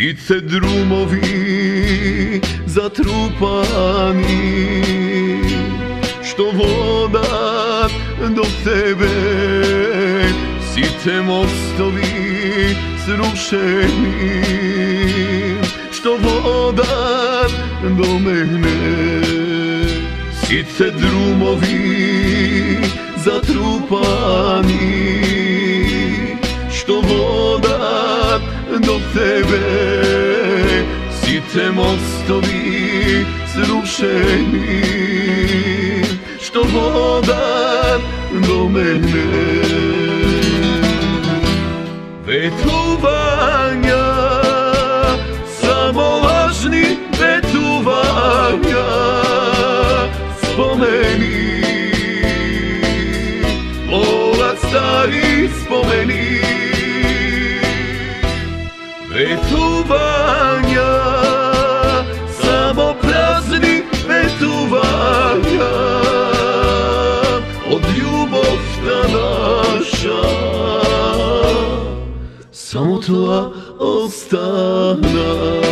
Sice drumovi zatrupani Što voda do tebe Sice mostovi srušeni Što voda do mene Sice drumovi zatrupani Što voda do tebe Site mostovi srušeni Što voda do mene Vetovanja Samo tla ostana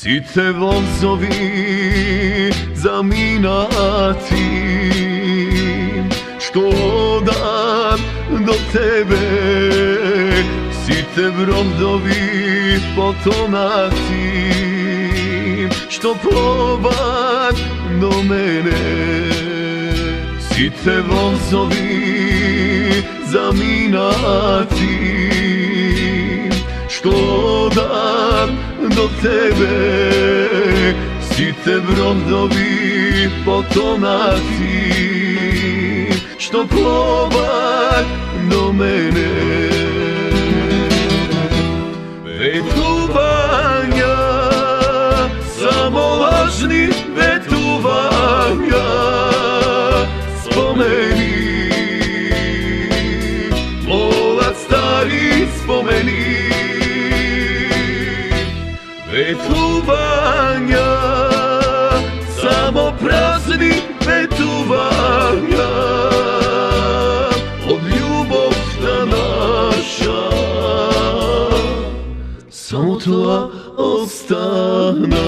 Sice vozovi zaminati Što dan do tebe? Site brodovi potonati Što plovan do mene? Site vozovi zaminati Što dan do tebe. Site brodovi potonati Što plova do mene. Vetuvanja Samo lažni vetuvanja Spomeni. Volac stari spomeni Петувања Само празни петувања Од љубовта наша. Само тоа остана.